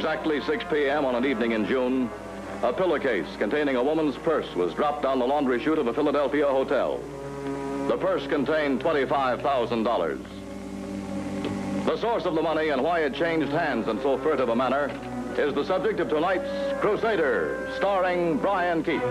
exactly 6 p.m. on an evening in June, a pillowcase containing a woman's purse was dropped down the laundry chute of a Philadelphia hotel. The purse contained $25,000. The source of the money and why it changed hands in so furtive a manner is the subject of tonight's Crusader, starring Brian Keith.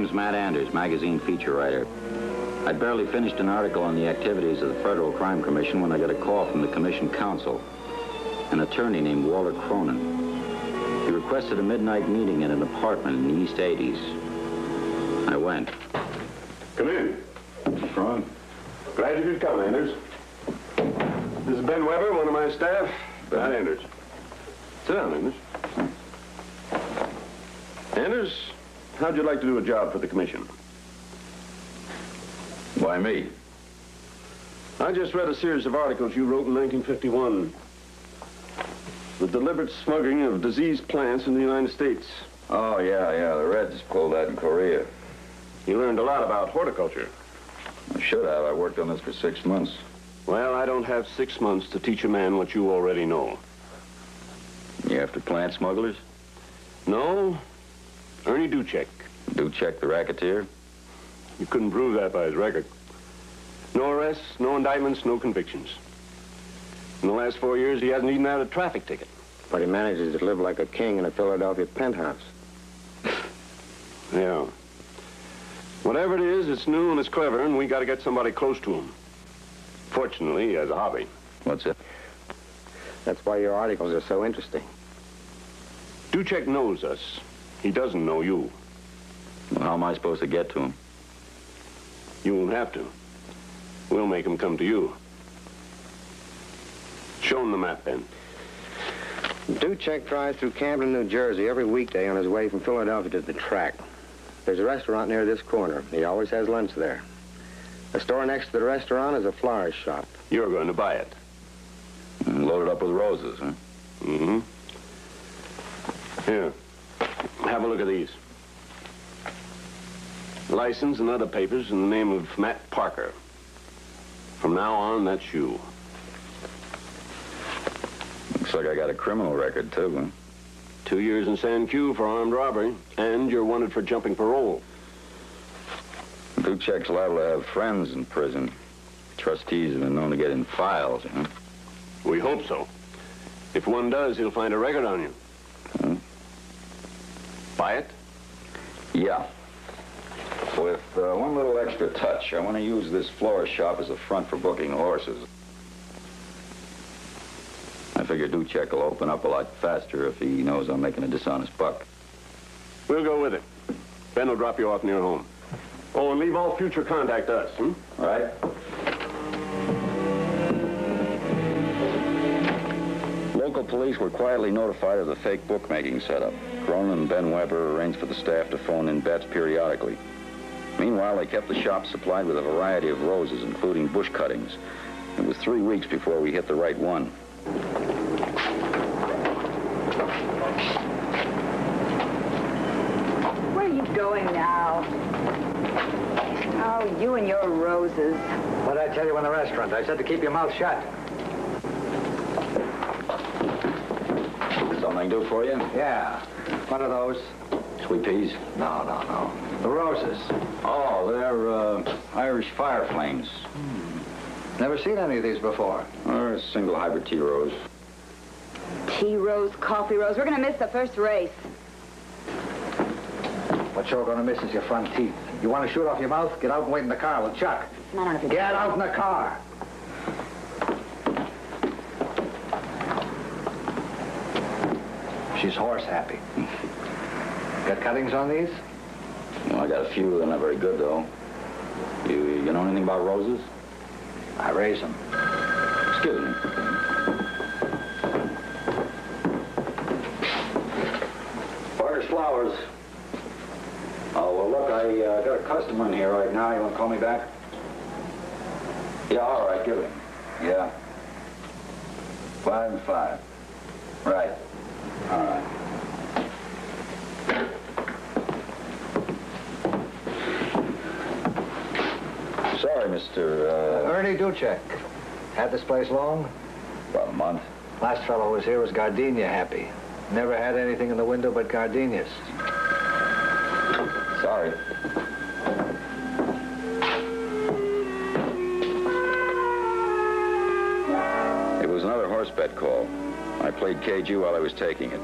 Name's Matt Anders, magazine feature writer. I'd barely finished an article on the activities of the Federal Crime Commission when I got a call from the Commission counsel, an attorney named Walter Cronin. He requested a midnight meeting in an apartment in the East 80s. I went. Come in. Cronin? Glad you could come, Anders. This is Ben Weber, one of my staff. Ben Anders. Sit down, Anders. Anders, how'd you like to do a job for the commission? Why me? I just read a series of articles you wrote in 1951. The deliberate smuggling of diseased plants in the United States. Oh, yeah, yeah. The Reds pulled that in Korea. You learned a lot about horticulture. I should have. I worked on this for six months. Well, I don't have six months to teach a man what you already know. You after plant smugglers? No, Ernie Duchek. Do check the racketeer? You couldn't prove that by his record. No arrests, no indictments, no convictions. In the last four years, he hasn't even had a traffic ticket. But he manages to live like a king in a Philadelphia penthouse. Yeah. Whatever it is, it's new and it's clever, and we got to get somebody close to him. Fortunately, he has a hobby. What's it? That's why your articles are so interesting. Duchek knows us. He doesn't know you. Well, how am I supposed to get to him? You won't have to. We'll make him come to you. Show him the map, Ben. Duchek drives through Camden, New Jersey every weekday on his way from Philadelphia to the track. There's a restaurant near this corner. He always has lunch there. The store next to the restaurant is a florist shop. You're going to buy it. And load it up with roses, huh? Mm-hmm. Here. Have a look at these. License and other papers in the name of Matt Parker. From now on, that's you. Looks like I got a criminal record, too, huh? Two years in San Q for armed robbery, and you're wanted for jumping parole. Duchek's liable to have friends in prison. Trustees have been known to get in files, huh? We hope so. If one does, he'll find a record on you. Buy it? Yeah. With uh, one little extra touch, I want to use this florist shop as a front for booking horses. I figure Duchek will open up a lot faster if he knows I'm making a dishonest buck. We'll go with it. Ben will drop you off near home. Oh, and leave all future contact to us, hmm? All right? Local police were quietly notified of the fake bookmaking setup. Cronin and Ben Weber arranged for the staff to phone in bets periodically. Meanwhile, they kept the shop supplied with a variety of roses, including bush cuttings. It was three weeks before we hit the right one. Where are you going now? Oh, you and your roses. What did I tell you in the restaurant? I said to keep your mouth shut. Something I do for you? Yeah. What are those? Sweet peas? No, no, no. The roses. Oh, they're uh, Irish fire flames. Never seen any of these before. Or a single hybrid tea rose. Tea rose, coffee rose. We're going to miss the first race. What you're gonna miss is your front teeth. You want to shoot off your mouth? Get out and wait in the car with Chuck. I don't know if it's... Get out in the car. She's horse happy. Got cuttings on these? Well, I got a few. They're not very good, though. You, you know anything about roses? I raise them. Excuse me. Parker's Flowers. Oh, well, look, I uh, got a customer in here right now. You want to call me back? Yeah, all right, give him. Yeah. Five and five. Right. All right. Sorry, Mr. Uh, Ernie Duchek. Had this place long? about a month. Last fellow who was here was Gardenia happy. Never had anything in the window but gardenias. Sorry. It was another horse bet call. I played KG while I was taking it,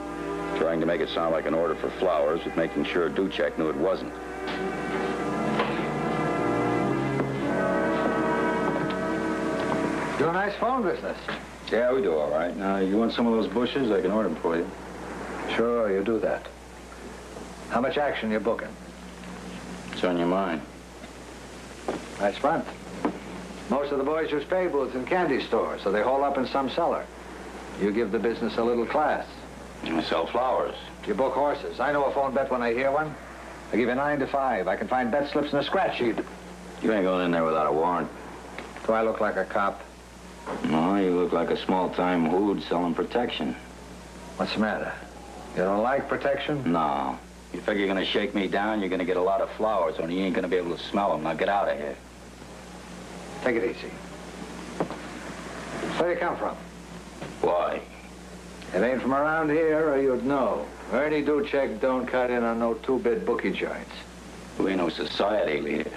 trying to make it sound like an order for flowers, but making sure Duchek knew it wasn't. Do a nice phone business. Yeah, we do all right. Now, you want some of those bushes? I can order them for you. Sure, you do that. How much action you booking? It's on your mind. Nice front. Most of the boys use pay booths in candy stores, so they haul up in some cellar. You give the business a little class. You sell flowers. You book horses. I know a phone bet when I hear one. I give you nine to five. I can find bet slips in a scratch sheet. You ain't going in there without a warrant. Do I look like a cop? No, you look like a small-time hood selling protection. What's the matter? You don't like protection? No. You figure you're gonna shake me down, you're gonna get a lot of flowers, only you ain't gonna be able to smell them. Now get out of here. Take it easy. Where do you come from? Why? It ain't from around here, or you'd know. Ernie Duchek don't cut in on no two-bit bookie joints. We ain't no society leader.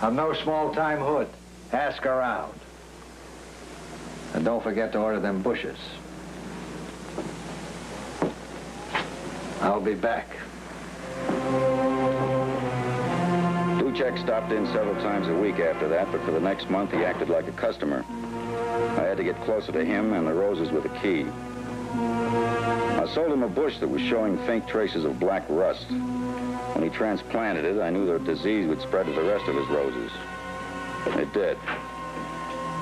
I'm no small-time hood. Ask around. And don't forget to order them bushes. I'll be back. Duchek stopped in several times a week after that, but for the next month he acted like a customer. I had to get closer to him and the roses with a key. I sold him a bush that was showing faint traces of black rust. When he transplanted it, I knew the disease would spread to the rest of his roses. It did.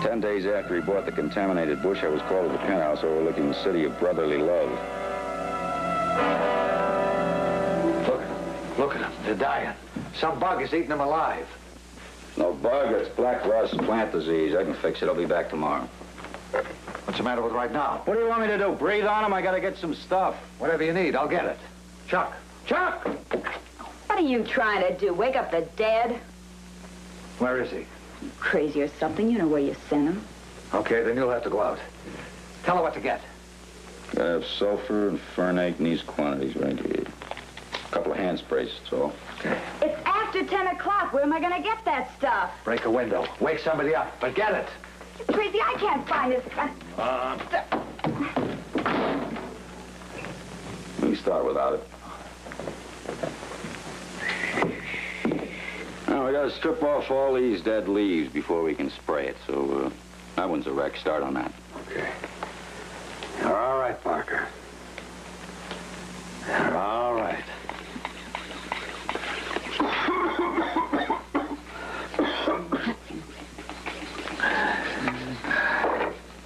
Ten days after he bought the contaminated bush, I was called to the penthouse overlooking the city of brotherly love. Look, look at them. They're dying. Some bug is eating them alive. No bug, it's black rust, plant disease. I can fix it. I'll be back tomorrow. What's the matter with right now? What do you want me to do? Breathe on him? I gotta get some stuff. Whatever you need, I'll get it. Chuck! Chuck! What are you trying to do? Wake up the dead? Where is he? You crazy or something? You know where you sent him. Okay, then you'll have to go out. Tell her what to get. I have sulfur and Fermate in these quantities right here. A couple of hand sprays, that's all. It's after 10 o'clock. Where am I going to get that stuff? Break a window. Wake somebody up, but get it. You're crazy? I can't find this. Uh, uh-huh. Let me start without it. Now, we gotta strip off all these dead leaves before we can spray it, so uh, that one's a wreck. Start on that. Okay. You're all right, Parker. You're all right.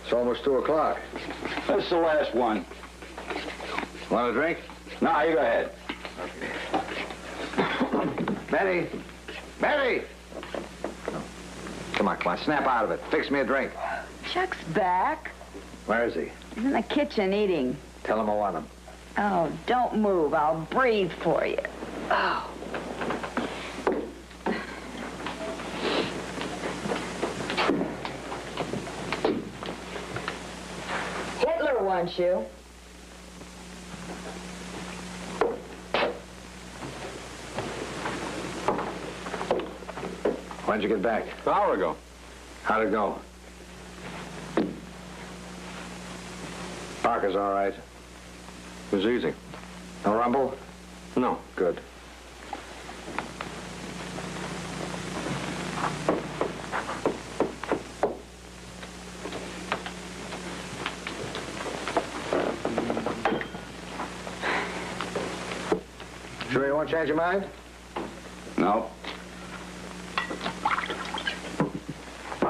It's almost two o'clock. That's the last one. Want a drink? No, you go ahead. Betty! Come on, come on. Snap out of it. Fix me a drink. Chuck's back. Where is he? He's in the kitchen eating. Tell him I want him. Oh, don't move. I'll breathe for you. Oh. Hitler wants you. When'd you get back? An hour ago. How'd it go? Parker's all right. It was easy. No rumble? No. Good. Sure you won't change your mind? No.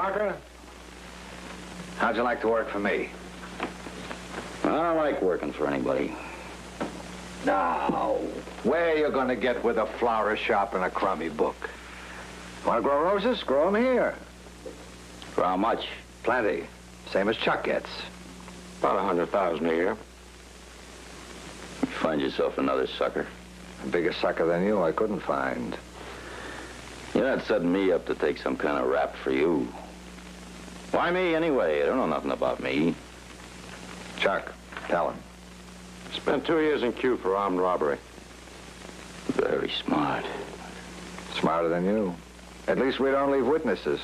Parker, how'd you like to work for me? I don't like working for anybody. No. Where you gonna get with a flower shop and a crummy book? Want to grow roses? Grow 'em here. For how much? Plenty. Same as Chuck gets. About a hundred thousand a year. You find yourself another sucker. A bigger sucker than you I couldn't find. You're not setting me up to take some kind of rap for you. Why me anyway? I don't know nothing about me. Chuck, tell him. Spent two years in Q for armed robbery. Very smart. Smarter than you. At least we don't leave witnesses.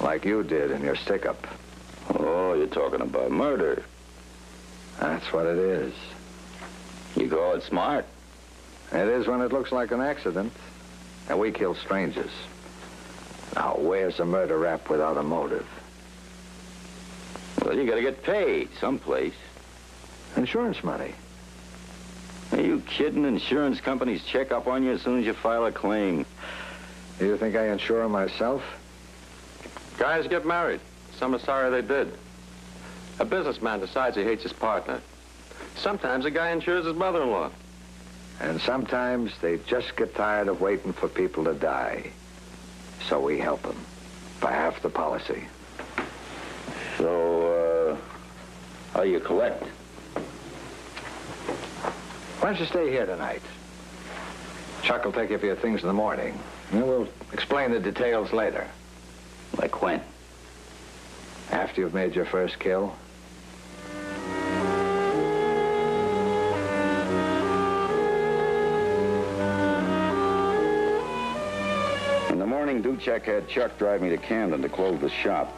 Like you did in your stick-up. Oh, you're talking about murder. That's what it is. You call it smart? It is when it looks like an accident. And we kill strangers. Now, where's a murder rap without a motive? Well, you gotta get paid someplace. Insurance money. Are you kidding? Insurance companies check up on you as soon as you file a claim. Do you think I insure myself? Guys get married. Some are sorry they did. A businessman decides he hates his partner. Sometimes a guy insures his mother-in-law. And sometimes they just get tired of waiting for people to die. So we help them. For half the policy. So, uh, how you collect? Why don't you stay here tonight? Chuck will take you for your things in the morning. And we'll explain the details later. Like when? After you've made your first kill. Morning, Duchek had Chuck drive me to Camden to close the shop.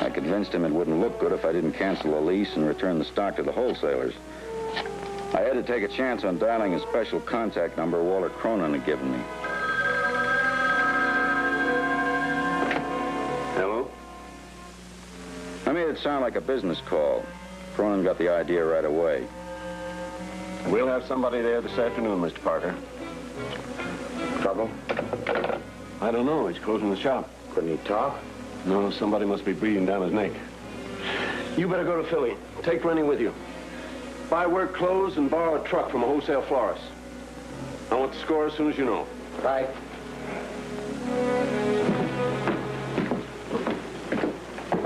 I convinced him it wouldn't look good if I didn't cancel the lease and return the stock to the wholesalers. I had to take a chance on dialing a special contact number Walter Cronin had given me. Hello? I made it sound like a business call. Cronin got the idea right away. We'll have somebody there this afternoon, Mr. Parker. Trouble? I don't know. He's closing the shop. Couldn't he talk? No, somebody must be breathing down his neck. You better go to Philly. Take Rennie with you. Buy work clothes and borrow a truck from a wholesale florist. I want the score as soon as you know. Right.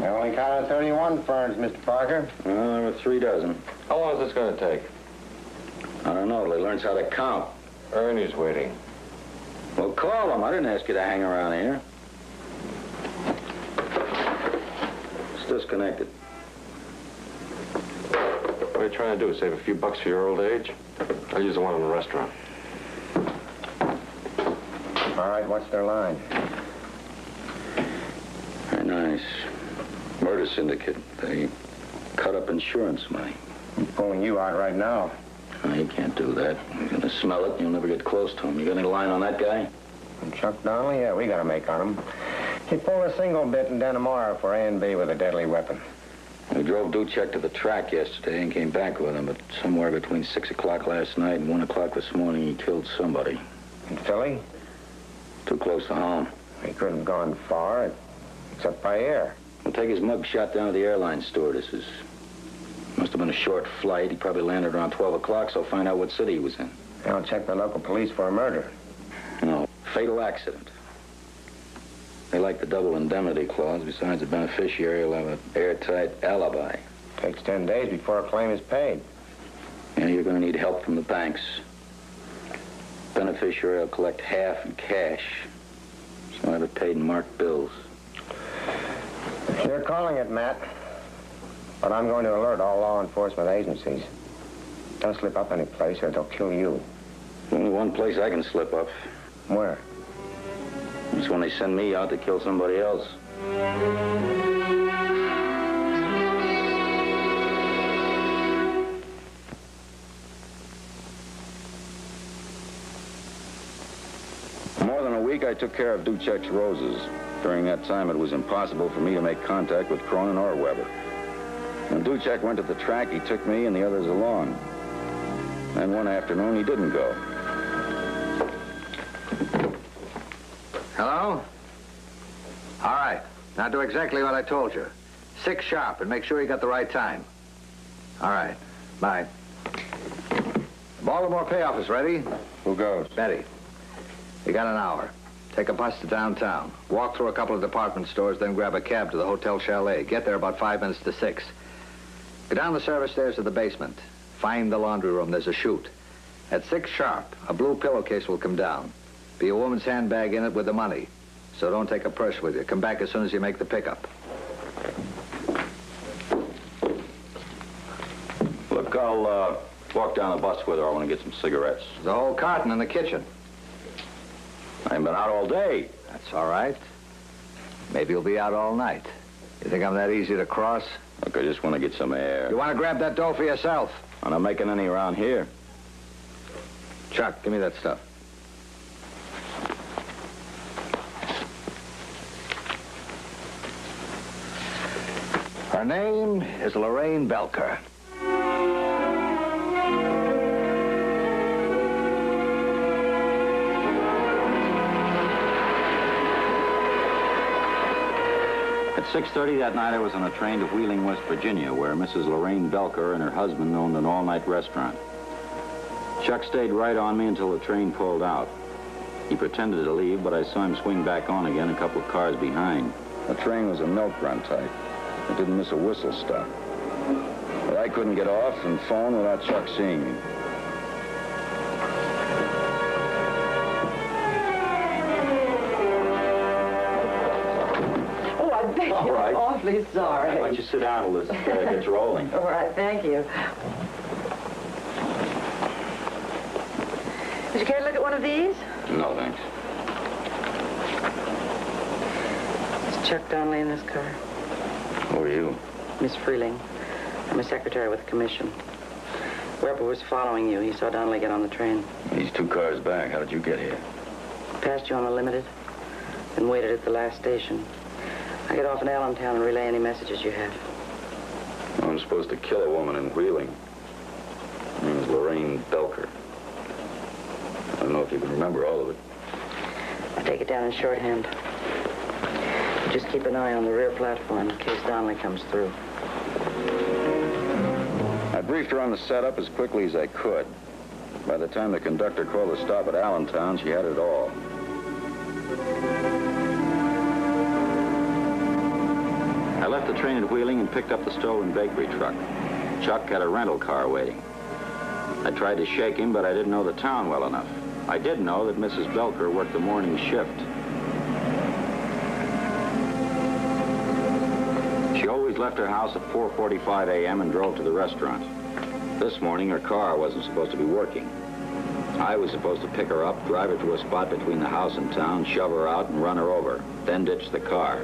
I only counted 31 ferns, Mr. Parker. Well, there were three dozen. How long is this going to take? I don't know till he learns how to count. Ernie's waiting. Well, call him. I didn't ask you to hang around here. It's disconnected. What are you trying to do? Save a few bucks for your old age? I'll use the one in the restaurant. All right, what's their line? Very nice. Murder syndicate. They cut up insurance money. I'm pulling you out right now. Oh, you can't do that. You're gonna smell it. and You'll never get close to him. You got any line on that guy? And Chuck Donnelly? Yeah, we got to make on him. He pulled a single bit in Dannemora for A and B with a deadly weapon. We drove Duchek to the track yesterday and came back with him, but somewhere between 6 o'clock last night and 1 o'clock this morning, he killed somebody. In Philly? Too close to home. He couldn't have gone far, except by air. We'll take his mug shot down to the airline stewardesses. Must have been a short flight. He probably landed around 12 o'clock, so find out what city he was in. They'll check the local police for a murder. No, fatal accident. They like the double indemnity clause. Besides, the beneficiary will have an airtight alibi. Takes 10 days before a claim is paid. And you're going to need help from the banks. Beneficiary will collect half in cash. So I have it paid in marked bills. You're calling it, Matt. But I'm going to alert all law enforcement agencies. Don't slip up any place or they'll kill you. Only one place I can slip up. Where? It's when they send me out to kill somebody else. More than a week, I took care of Duchek's roses. During that time, it was impossible for me to make contact with Cronin or Weber. When Duchek went to the track, he took me and the others along. And one afternoon, he didn't go. Hello? All right. Now do exactly what I told you. Six sharp and make sure you got the right time. All right. Bye. Baltimore pay office ready. Who goes? Betty. You got an hour. Take a bus to downtown. Walk through a couple of department stores, then grab a cab to the Hotel Chalet. Get there about five minutes to six. Go down the service stairs to the basement. Find the laundry room. There's a chute. At six sharp, a blue pillowcase will come down. Be a woman's handbag in it with the money. So don't take a purse with you. Come back as soon as you make the pickup. Look, I'll uh, walk down the bus with her. I want to get some cigarettes. There's a whole carton in the kitchen. I haven't been out all day. That's all right. Maybe you'll be out all night. You think I'm that easy to cross? Look, I just want to get some air. You want to grab that dough for yourself? I'm not making any around here. Chuck, give me that stuff. Her name is Lorraine Belker. 6.30 that night, I was on a train to Wheeling, West Virginia, where Mrs. Lorraine Belker and her husband owned an all-night restaurant. Chuck stayed right on me until the train pulled out. He pretended to leave, but I saw him swing back on again a couple of cars behind. The train was a milk run type. It didn't miss a whistle stop. But I couldn't get off and phone without Chuck seeing me. Awfully sorry. Why don't you sit down till this uh, gets rolling? All right, thank you. Would you care to look at one of these? No, thanks. It's Chuck Donnelly in this car. Who are you? Miss Freeling. I'm a secretary with the commission. Weber was following you. He saw Donnelly get on the train. He's two cars back. How did you get here? Passed you on the limited, and waited at the last station. I get off in Allentown and relay any messages you have. I'm supposed to kill a woman in Wheeling. Her name is Lorraine Belker. I don't know if you can remember all of it. I'll take it down in shorthand. Just keep an eye on the rear platform in case Donnelly comes through. I briefed her on the setup as quickly as I could. By the time the conductor called a stop at Allentown, she had it all. Left the train at Wheeling and picked up the stolen bakery truck. Chuck had a rental car waiting. I tried to shake him, but I didn't know the town well enough. I did know that Mrs. Belker worked the morning shift. She always left her house at 4.45 a.m. and drove to the restaurant. This morning, her car wasn't supposed to be working. I was supposed to pick her up, drive her to a spot between the house and town, shove her out, and run her over, then ditch the car.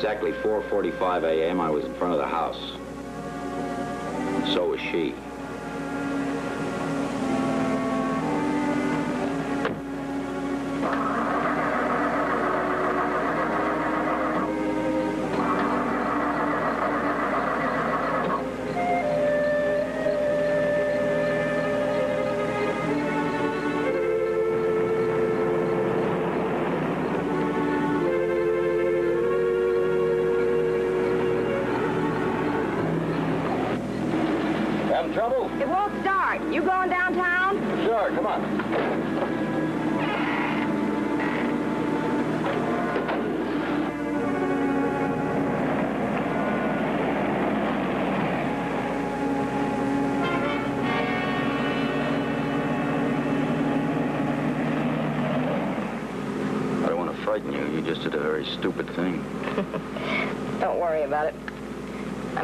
Exactly 4.45 a.m., I was in front of the house. And so was she.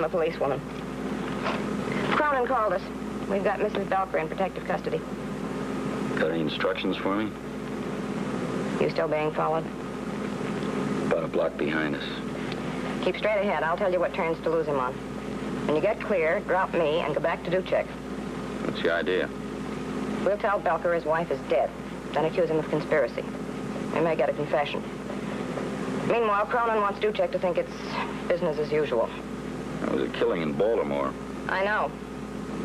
A policewoman. Cronin called us. We've got Mrs. Belker in protective custody. Got any instructions for me? You still being followed? About a block behind us. Keep straight ahead. I'll tell you what turns to lose him on. When you get clear, drop me and go back to Duchek. What's the idea? We'll tell Belker his wife is dead, then accuse him of conspiracy. We may get a confession. Meanwhile, Cronin wants Duchek to think it's business as usual. Was a killing in Baltimore. I know.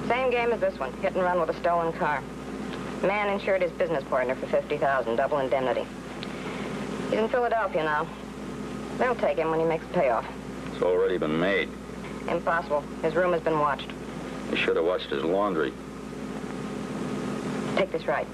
Same game as this one, hit and run with a stolen car. Man insured his business partner for 50000 double indemnity. He's in Philadelphia now. They'll take him when he makes a payoff. It's already been made. Impossible. His room has been watched. He should have watched his laundry. Take this right.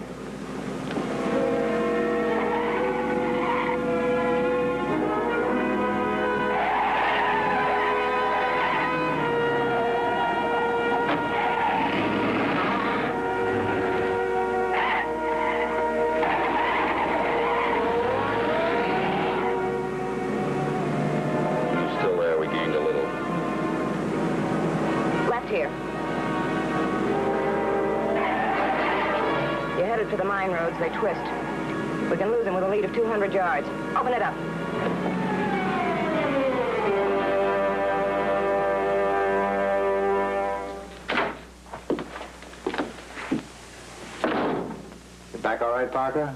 Right, Parker?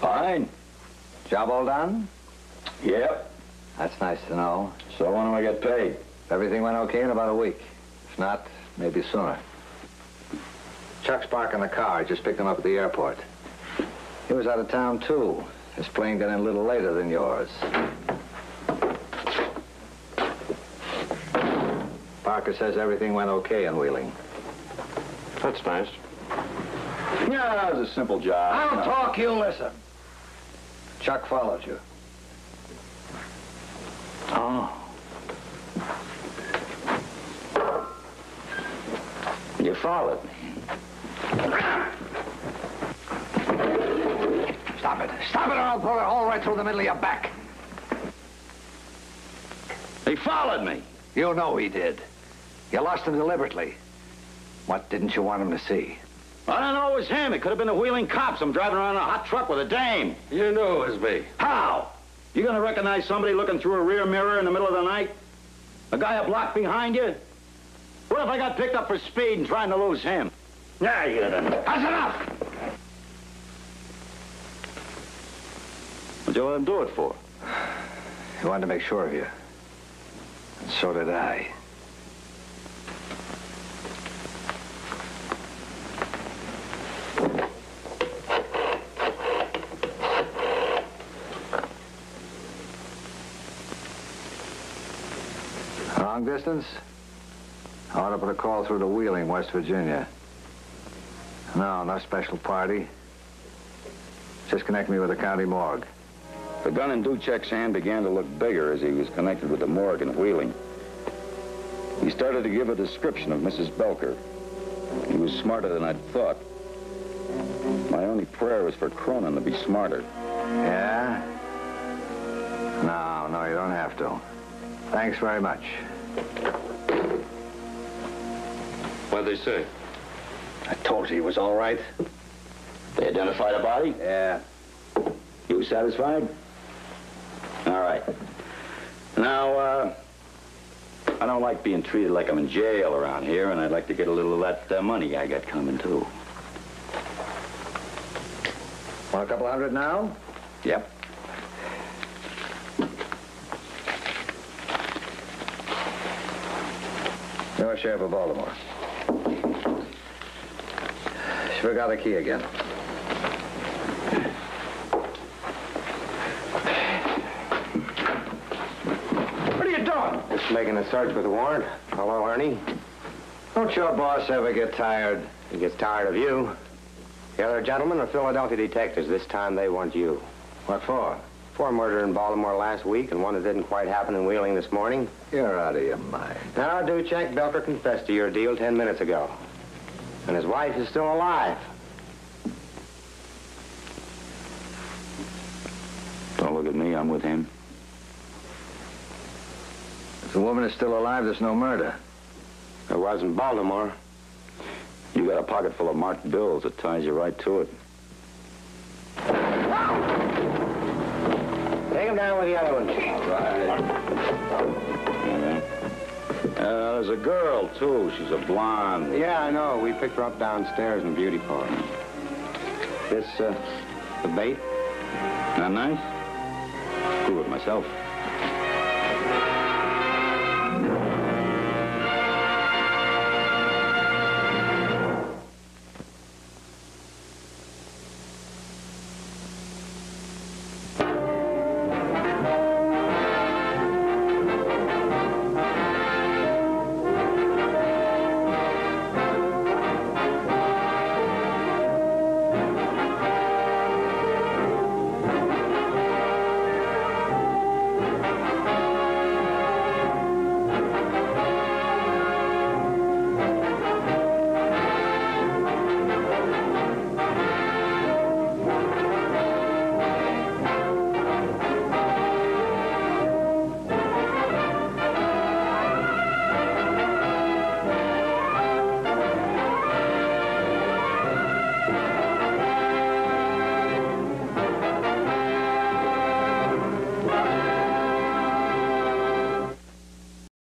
Fine. Job all done? Yep. That's nice to know. So when do I get paid? Everything went okay in about a week. If not, maybe sooner. Chuck's parking the car. I just picked him up at the airport. He was out of town, too. His plane got in a little later than yours. Parker says everything went okay in Wheeling. That's nice. Yeah, it was a simple job. I'll talk, you listen. Chuck followed you. Oh. You followed me. Stop it. Stop it or I'll pull it all right through the middle of your back. He followed me. You know he did. You lost him deliberately. What didn't you want him to see? I don't know it was him. It could have been the Wheeling cops. I'm driving around in a hot truck with a dame. You knew it was me. How? You gonna recognize somebody looking through a rear mirror in the middle of the night? A guy a block behind you? What if I got picked up for speed and trying to lose him? Nah, you didn't. That's enough! What'd you let him do it for? He wanted to make sure of you. And so did I. Long distance? I ought to put a call through to Wheeling, West Virginia. No, no special party. Just connect me with the county morgue. The gun in Duchek's hand began to look bigger as he was connected with the morgue in Wheeling. He started to give a description of Mrs. Belker. He was smarter than I'd thought. My only prayer was for Cronin to be smarter. Yeah? No, no, you don't have to. Thanks very much. What'd they say? I told you he was all right. They identified a body? Yeah. You satisfied? All right. Now, uh, I don't like being treated like I'm in jail around here, and I'd like to get a little of that uh, money I got coming, too. Want a couple hundred now? Yep. You're Sheriff of Baltimore. She forgot the key again. What are you doing? Just making a search with a warrant. Hello, Ernie. Don't your boss ever get tired? He gets tired of you. The other gentlemen are Philadelphia detectives. This time they want you. What for? For a murder in Baltimore last week and one that didn't quite happen in Wheeling this morning. You're out of your mind. Now, Duchek, Belker confessed to your deal ten minutes ago. And his wife is still alive. Don't look at me. I'm with him. If the woman is still alive, there's no murder. It was in Baltimore. You got a pocket full of marked bills that ties you right to it. Him down with the other ones. Uh, there's a girl, too. She's a blonde. Yeah, I know. We picked her up downstairs in the beauty parlor. This, uh, the bait? Not nice? Prove it myself.